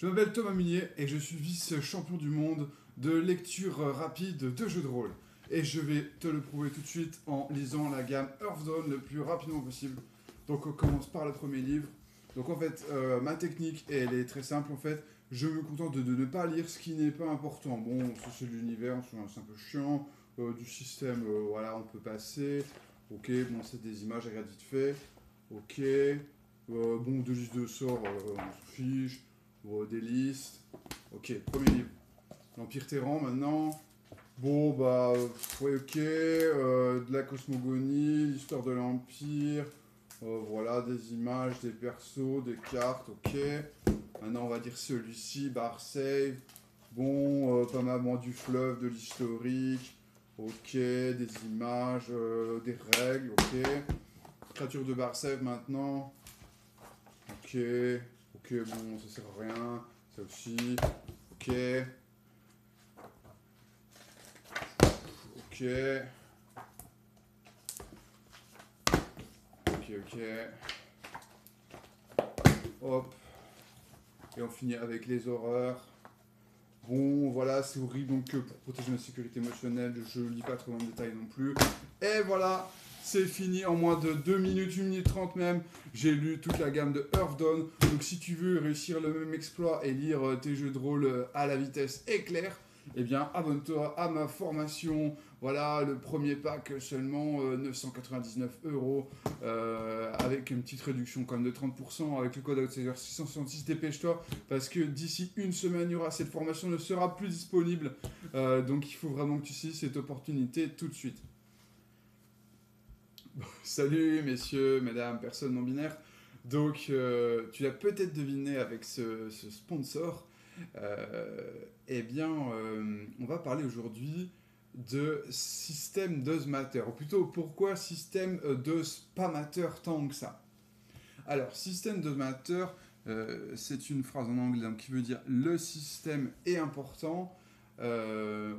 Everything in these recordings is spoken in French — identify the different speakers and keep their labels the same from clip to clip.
Speaker 1: Je m'appelle Thomas Munier et je suis vice-champion du monde de lecture rapide de jeux de rôle. Et je vais te le prouver tout de suite en lisant la gamme Earthdawn le plus rapidement possible. Donc on commence par le premier livre. Donc en fait, euh, ma technique, elle est très simple en fait. Je me contente de, de ne pas lire ce qui n'est pas important. Bon, c'est l'univers, c'est un peu chiant. Euh, du système, euh, voilà, on peut passer. Ok, bon, c'est des images, regarde vite fait. Ok. Euh, bon, deux listes de sorts, euh, on se fiche. Bon, des listes. Ok, premier livre. L'Empire Terran maintenant. Bon, bah, euh, ok. euh, de la cosmogonie, l'histoire de l'Empire. Euh, voilà, des images, des persos, des cartes, ok. Maintenant, on va dire celui-ci, Bar Save. Bon, euh, pas mal moins du fleuve, de l'historique. Ok, des images, euh, des règles, ok. Créature de Bar Save maintenant. Ok, bon, ça sert à rien. Ça aussi, ok. Ok. Ok, ok. Hop. Et on finit avec les horreurs. Bon, voilà, c'est horrible, donc euh, pour protéger notre sécurité émotionnelle, je lis pas trop le détail non plus. Et voilà, c'est fini en moins de 2 minutes, 1 minute 30 même. J'ai lu toute la gamme de Earthdawn. Donc si tu veux réussir le même exploit et lire euh, tes jeux de rôle euh, à la vitesse éclair, eh bien abonne-toi à ma formation. Voilà, le premier pack seulement euh, 999 euros euh, avec une petite réduction quand même de 30% avec le code Outsider 666. Dépêche-toi parce que d'ici une semaine, il y aura cette formation ne sera plus disponible. Donc il faut vraiment que tu saisisses cette opportunité tout de suite. Salut messieurs, mesdames, personnes non binaires. Donc euh, tu l'as peut-être deviné avec ce, sponsor. Euh, eh bien, euh, on va parler aujourd'hui de système d'osmateur, ou plutôt pourquoi système euh, d'osmateur tant que ça? Alors, système d'osmateur, c'est une phrase en anglais qui veut dire le système est important.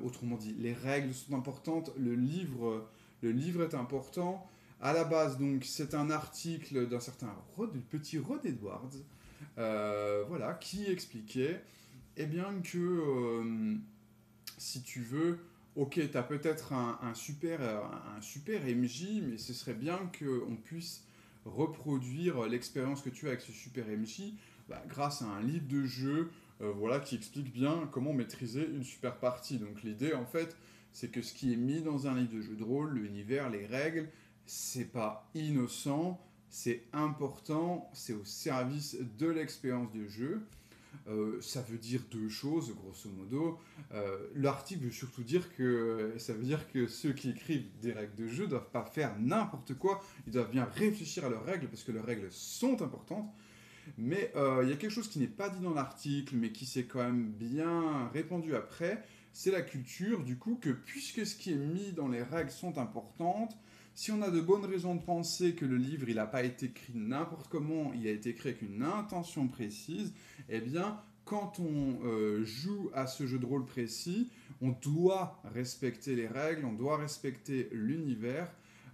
Speaker 1: Autrement dit, les règles sont importantes, le livre, le livre est important. À la base, donc, c'est un article d'un certain Rod, petit Rod Edwards, euh, voilà, qui expliquait, eh bien que euh, si tu veux, ok, tu peut-être un, super, un MJ, mais ce serait bien qu'on puisse reproduire l'expérience que tu as avec ce super MJ bah, grâce à un livre de jeu euh, voilà, qui explique bien comment maîtriser une super partie. Donc l'idée, en fait, c'est que ce qui est mis dans un livre de jeu de rôle, l'univers, les règles, c'est pas innocent, c'est important, c'est au service de l'expérience de jeu. Euh, ça veut dire deux choses, grosso modo. Euh, L'article veut surtout dire que ça veut dire que ceux qui écrivent des règles de jeu doivent pas faire n'importe quoi. Ils doivent bien réfléchir à leurs règles parce que leurs règles sont importantes. Mais euh, il y a quelque chose qui n'est pas dit dans l'article, mais qui s'est quand même bien répandu après. C'est la culture, du coup, que puisque ce qui est mis dans les règles sont importantes, si on a de bonnes raisons de penser que le livre n'a pas été écrit n'importe comment, il a été écrit avec une intention précise, eh bien, quand on euh, joue à ce jeu de rôle précis, on doit respecter les règles, on doit respecter l'univers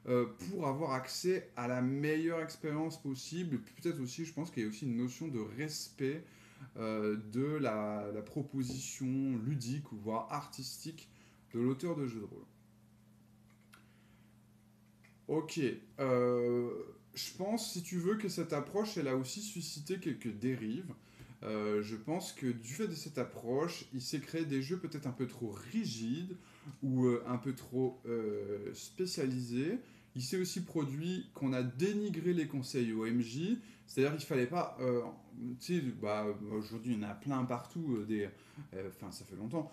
Speaker 1: euh, pour avoir accès à la meilleure expérience possible. Peut-être aussi, je pense qu'il y a aussi une notion de respect euh, de la, proposition ludique voire artistique de l'auteur de jeu de rôle. Ok, euh, je pense, si tu veux, que cette approche, elle a aussi suscité quelques dérives. Euh, je pense que du fait de cette approche, il s'est créé des jeux peut-être un peu trop rigides ou euh, un peu trop spécialisés. Il s'est aussi produit qu'on a dénigré les conseils au MJ, c'est-à-dire qu'il fallait pas, tu sais, bah, aujourd'hui il y en a plein partout, des, enfin ça fait longtemps.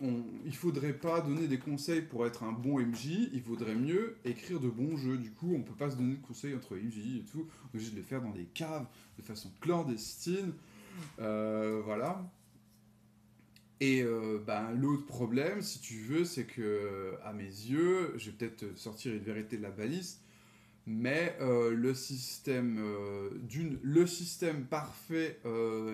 Speaker 1: On, il faudrait pas donner des conseils pour être un bon MJ, il vaudrait mieux écrire de bons jeux. Du coup, on peut pas se donner de conseils entre MJ et tout. On est obligé de les faire dans des caves de façon clandestine. Euh, voilà. Et euh, ben, l'autre problème, si tu veux, c'est que, à mes yeux, je vais peut-être sortir une vérité de la balise, mais euh, le système d'une, le système parfait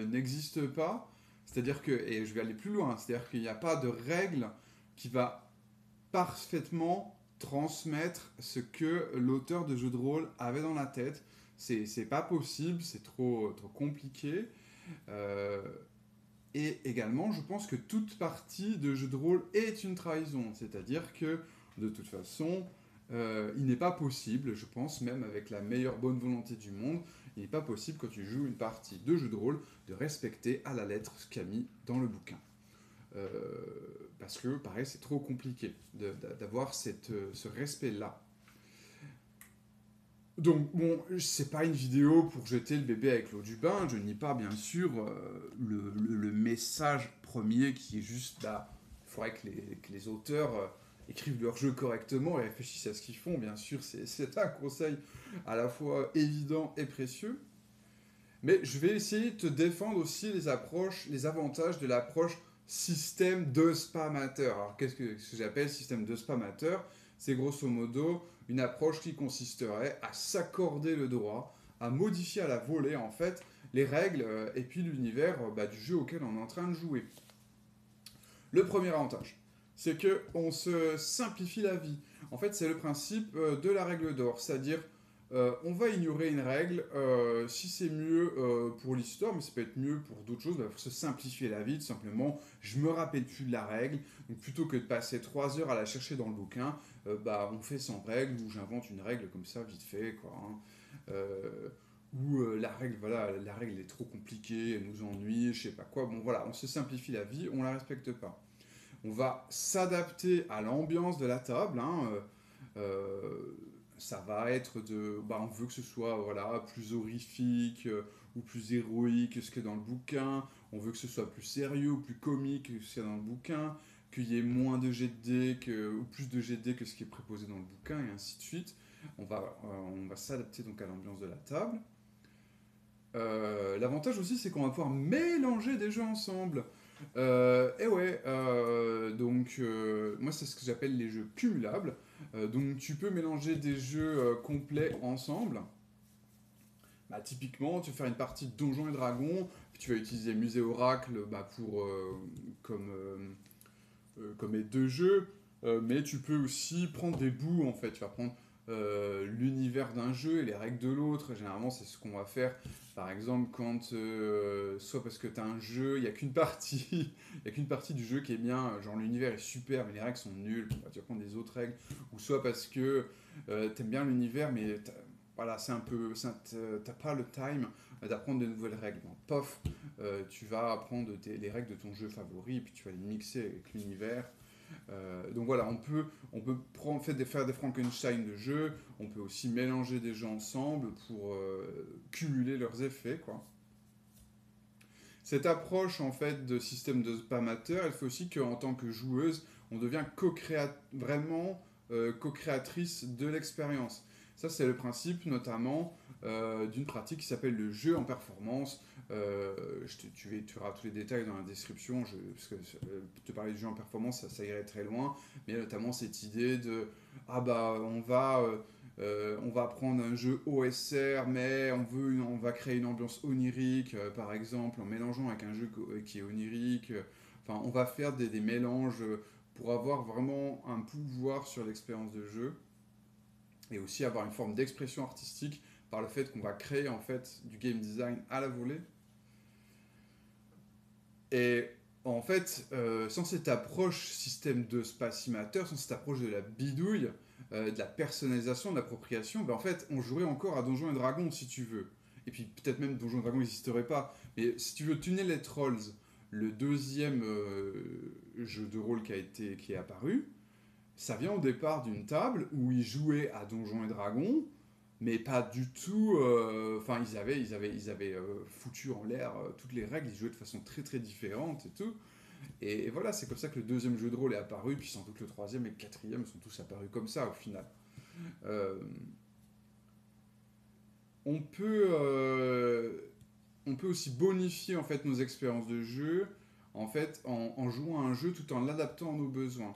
Speaker 1: n'existe pas. C'est-à-dire que, et je vais aller plus loin, c'est-à-dire qu'il n'y a pas de règle qui va parfaitement transmettre ce que l'auteur de jeu de rôle avait dans la tête. C'est pas possible, c'est trop, trop compliqué. et également, je pense que toute partie de jeu de rôle est une trahison. C'est-à-dire que, de toute façon, il n'est pas possible, je pense, même avec la meilleure bonne volonté du monde, n'est pas possible quand tu joues une partie de jeu de rôle de respecter à la lettre ce qu'il y a mis dans le bouquin. Euh, parce que, pareil, c'est trop compliqué d'avoir euh, ce respect-là. Donc, bon, c'est pas une vidéo pour jeter le bébé avec l'eau du bain. Je nie pas, bien sûr, euh, le, message premier qui est juste, bah, il faudrait que les, que les auteurs écrivent leur jeu correctement et réfléchissent à ce qu'ils font. Bien sûr, c'est un conseil à la fois évident et précieux. Mais je vais essayer de te défendre aussi les approches, les avantages de l'approche système de spamateur. Alors, qu'est-ce que, j'appelle système de spamateur? C'est grosso modo une approche qui consisterait à s'accorder le droit, à modifier à la volée, en fait, les règles euh, et puis l'univers euh, bah, du jeu auquel on est en train de jouer. Le premier avantage, c'est que on se simplifie la vie. En fait, c'est le principe euh, de la règle d'or, c'est-à-dire euh, on va ignorer une règle euh, si c'est mieux pour l'histoire, mais ça peut être mieux pour d'autres choses, bah, se simplifier la vie, tout simplement. Je me rappelle plus de la règle, donc plutôt que de passer trois heures à la chercher dans le bouquin, bah on fait sans règle ou j'invente une règle comme ça vite fait, quoi. Hein. ou la règle, voilà, la règle est trop compliquée, elle nous ennuie, je sais pas quoi. Bon voilà, on se simplifie la vie, on la respecte pas on va s'adapter à l'ambiance de la table. Hein, euh, euh, ça va être de, bah, on veut que ce soit plus horrifique euh, ou plus héroïque que ce a dans le bouquin. On veut que ce soit plus sérieux ou plus comique que ce qu'il y a dans le bouquin. Qu'il y ait moins de GD que, ou plus de GD que ce qui est préposé dans le bouquin et ainsi de suite. On va, va s'adapter donc à l'ambiance de la table. L'avantage aussi, c'est qu'on va pouvoir mélanger des jeux ensemble. Euh, et ouais, euh, donc euh, moi c'est ce que j'appelle les jeux cumulables. donc tu peux mélanger des jeux complets ensemble. Bah, typiquement, tu vas faire une partie de Donjons et Dragons, puis tu vas utiliser Musée Oracle bah, pour, comme, comme aide de jeu, mais tu peux aussi prendre des bouts en fait. Tu vas prendre euh, l'univers d'un jeu et les règles de l'autre. Généralement, c'est ce qu'on va faire. Par exemple, quand euh, soit parce que tu as un jeu, il n'y a qu'une partie, il a qu'une partie du jeu qui est bien, genre l'univers est super, mais les règles sont nulles. tu vas prendre des autres règles. Ou soit parce que euh, tu aimes bien l'univers, mais voilà, c'est un peu, t'as pas le time d'apprendre de nouvelles règles. Pof, tu vas apprendre les règles de ton jeu favori, puis tu vas les mixer avec l'univers. Euh, donc voilà, on peut, on peut faire, des, Frankenstein de jeu, on peut aussi mélanger des jeux ensemble pour euh, cumuler leurs effets, quoi. Cette approche en fait de système de spamateur, elle fait aussi qu'en tant que joueuse, on devient co vraiment euh, co-créatrice de l'expérience. Ça, c'est le principe notamment d'une pratique qui s'appelle le jeu en performance. Euh, tu, auras tous les détails dans la description, parce que euh, te parler du jeu en performance, ça, irait très loin, mais notamment cette idée de ah bah on va on va prendre un jeu OSR, mais on veut on va créer une ambiance onirique, par exemple, en mélangeant avec un jeu qui est onirique. Enfin, on va faire des, des mélanges pour avoir vraiment un pouvoir sur l'expérience de jeu et aussi avoir une forme d'expression artistique par le fait qu'on va créer en fait du game design à la volée. Et en fait, euh, sans cette approche système de spacimateur, sans cette approche de la bidouille, euh, de la personnalisation, de l'appropriation, ben en fait, on jouerait encore à Donjons et Dragons si tu veux. Et puis peut-être même Donjons et Dragons n'existerait pas. Mais si tu veux tuner les Trolls, le deuxième euh, jeu de rôle qui a été qui est apparu, ça vient au départ d'une table où ils jouaient à Donjons et Dragons, mais pas du tout. Euh, enfin, ils avaient, ils avaient, ils avaient euh, foutu en l'air euh, toutes les règles, ils jouaient de façon très très différente et tout. Et, voilà, c'est comme ça que le deuxième jeu de rôle est apparu, puis sans doute le troisième et le quatrième sont tous apparus comme ça au final. on peut, on peut aussi bonifier en fait nos expériences de jeu, en fait, en, jouant à un jeu tout en l'adaptant à nos besoins.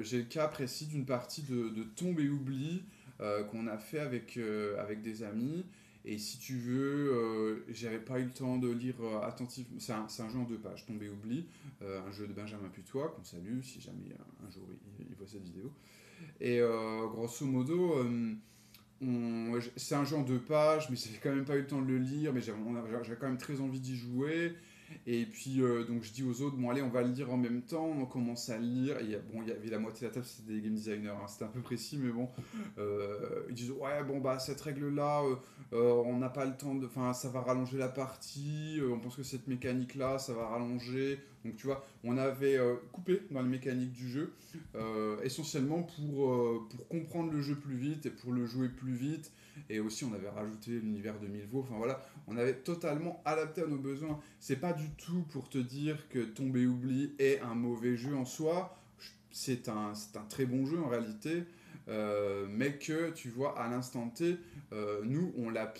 Speaker 1: J'ai le cas précis d'une partie de, de Tombe et Oubli qu'on a fait avec, euh, avec des amis. Et si tu veux, j'avais pas eu le temps de lire attentivement. C'est un, un, jeu en deux pages, Tombe et Oubli, un jeu de Benjamin Putois, qu'on salue si jamais un, jour il, voit cette vidéo. Et grosso modo, c'est un jeu en deux pages, mais j'ai quand même pas eu le temps de le lire, mais j'ai quand même très envie d'y jouer. Et puis, euh, donc, je dis aux autres, bon, allez, on va le lire en même temps, on commence à le lire. Et bon, il y avait la moitié de la table, c'était des game designers, hein, c'était un peu précis, mais bon. Euh, ils disent, ouais, bon, bah, cette règle-là, euh, on n'a pas le temps de. Enfin, ça va rallonger la partie, on pense que cette mécanique-là, ça va rallonger. Donc, tu vois, on avait coupé dans les mécaniques du jeu, essentiellement pour, pour comprendre le jeu plus vite et pour le jouer plus vite. Et aussi, on avait rajouté l'univers de Milvaux. Enfin voilà, on avait totalement adapté à nos besoins. C'est pas du tout pour te dire que Tomber Oubli est un mauvais jeu en soi. C'est un, très bon jeu en réalité. Euh, mais que tu vois, à l'instant T, euh, nous, on l'a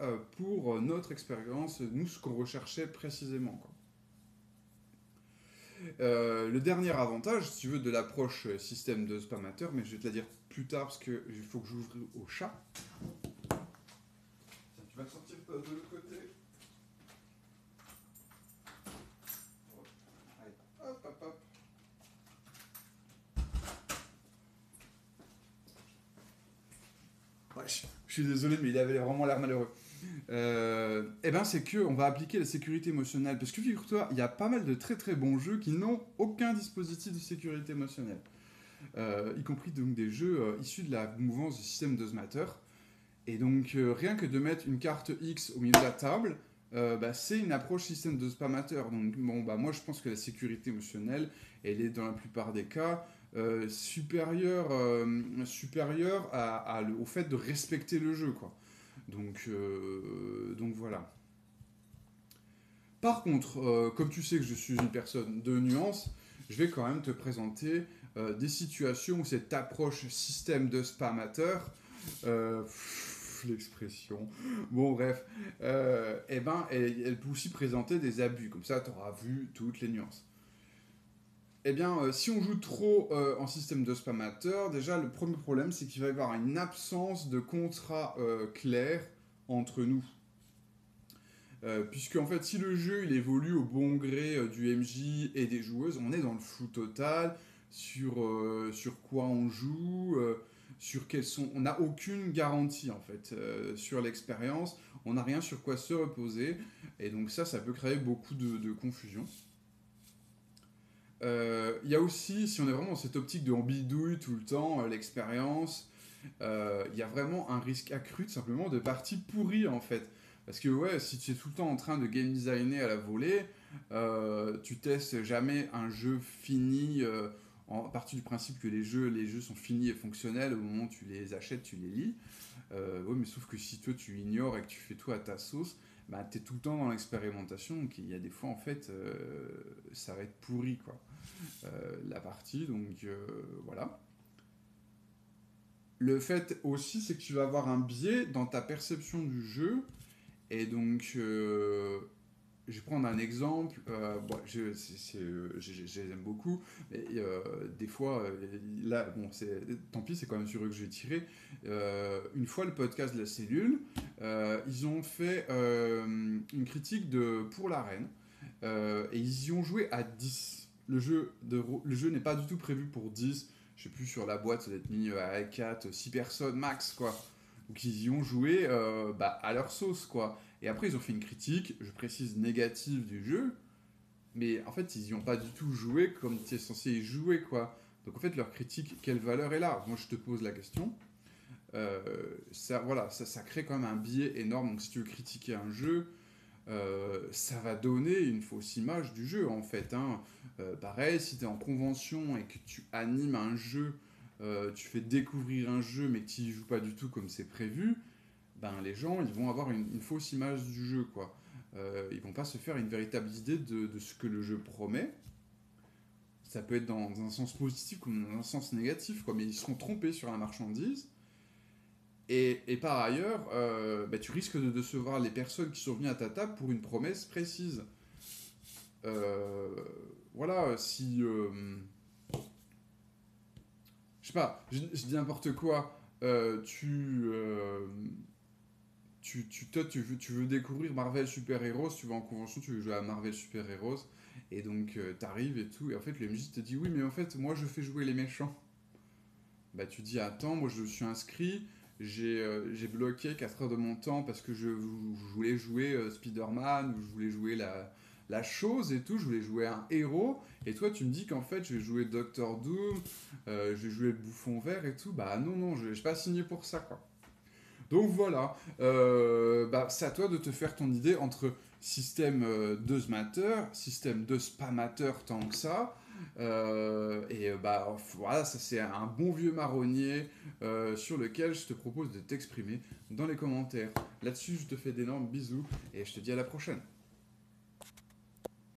Speaker 1: euh, pour notre expérience, nous, ce qu'on recherchait précisément. Le dernier avantage, si tu veux, de l'approche système de spamateur, mais je vais te la dire plus tard parce qu'il faut que j'ouvre au chat. tu vas sortir de l'autre côté. Hop, hop, hop. Ouais, je, suis désolé, mais il avait vraiment l'air malheureux. Euh, eh ben, c'est que on va appliquer la sécurité émotionnelle. Parce que figure-toi, il y a pas mal de très très bons jeux qui n'ont aucun dispositif de sécurité émotionnelle. Euh, y compris donc des jeux euh, issus de la mouvance du système Matter. Et donc, rien que de mettre une carte X au milieu de la table, bah, c'est une approche système de spamateur. Donc, bon, bah, moi, je pense que la sécurité émotionnelle, elle est dans la plupart des cas supérieure, supérieure au fait de respecter le jeu. Quoi. Donc, donc voilà. Par contre, comme tu sais que je suis une personne de nuance, je vais quand même te présenter euh, des situations où cette approche système de spamateur, euh, l'expression, bon bref, euh, eh ben, elle, peut aussi présenter des abus, comme ça tu auras vu toutes les nuances. Eh bien, si on joue trop en système de spamateur, déjà le premier problème c'est qu'il va y avoir une absence de contrat clair entre nous. puisque en fait, si le jeu il évolue au bon gré du MJ et des joueuses, on est dans le flou total sur, euh, sur quoi on joue, euh, sur quels sont... On n'a aucune garantie en fait euh, sur l'expérience, on n'a rien sur quoi se reposer, et donc ça, ça peut créer beaucoup de, confusion. Il y a aussi, si on est vraiment dans cette optique de on bidouille tout le temps l'expérience, il y a vraiment un risque accru tout simplement de parties pourries en fait. Parce que ouais, si tu es tout le temps en train de game designer à la volée, tu testes jamais un jeu fini en partie du principe que les jeux, les jeux sont finis et fonctionnels au moment où tu les achètes, tu les lis. Euh, mais sauf que si toi tu ignores et que tu fais tout à ta sauce, bah, tu es tout le temps dans l'expérimentation. Donc il y a des fois, en fait, euh, ça va être pourri, quoi, euh, la partie. Donc voilà. Le fait aussi, c'est que tu vas avoir un biais dans ta perception du jeu. Et donc, je vais prendre un exemple. Euh, je, les aime beaucoup, mais euh, des fois, euh, là, bon, tant pis, c'est quand même sur eux que je vais tirer. une fois le podcast de la cellule, ils ont fait une critique de Pour la Reine et ils y ont joué à 10. Le jeu, jeu n'est pas du tout prévu pour 10. Je sais plus, sur la boîte, ça doit être mis à 4, 6 personnes max, quoi. Donc ils y ont joué bah, à leur sauce, quoi. Et après, ils ont fait une critique, je précise négative du jeu, mais en fait, ils n'y ont pas du tout joué comme tu es censé y jouer, quoi. Donc en fait, leur critique, quelle valeur est là? Moi, je te pose la question. Euh, ça, voilà, ça, ça, crée quand même un biais énorme. Donc si tu veux critiquer un jeu, euh, ça va donner une fausse image du jeu, en fait. Hein. Euh, pareil, si tu es en convention et que tu animes un jeu, tu fais découvrir un jeu, mais que tu joues pas du tout comme c'est prévu, ben, les gens ils vont avoir une, fausse image du jeu. Quoi. Euh, ils vont pas se faire une véritable idée de, ce que le jeu promet. Ça peut être dans, un sens positif comme dans un sens négatif, quoi, mais ils seront trompés sur la marchandise. Et, par ailleurs, euh, ben, tu risques de décevoir les personnes qui sont venues à ta table pour une promesse précise. Euh, voilà, si. Euh, je sais pas, je, dis n'importe quoi. tu tu, tu, toi, tu veux, tu veux découvrir Marvel Super Heroes, tu vas en convention, tu veux jouer à Marvel Super Heroes, et donc euh, t'arrives et tout, et en fait le MJ te dit oui, mais en fait, moi je fais jouer les méchants. Bah tu dis attends, moi je suis inscrit, j'ai j'ai bloqué 4 heures de mon temps parce que je, voulais jouer Spider-Man ou je voulais jouer la, la chose et tout, je voulais jouer un héros, et toi tu me dis qu'en fait je vais jouer Doctor Doom, euh, je vais jouer le bouffon vert et tout, bah non, non, je n'ai pas signé pour ça quoi. Donc voilà, euh, bah, c'est à toi de te faire ton idée entre système euh, de smatter, système de spamateur tant que ça, et bah voilà, ça c'est un bon vieux marronnier sur lequel je te propose de t'exprimer dans les commentaires. Là-dessus, je te fais d'énormes bisous et je te dis à la prochaine.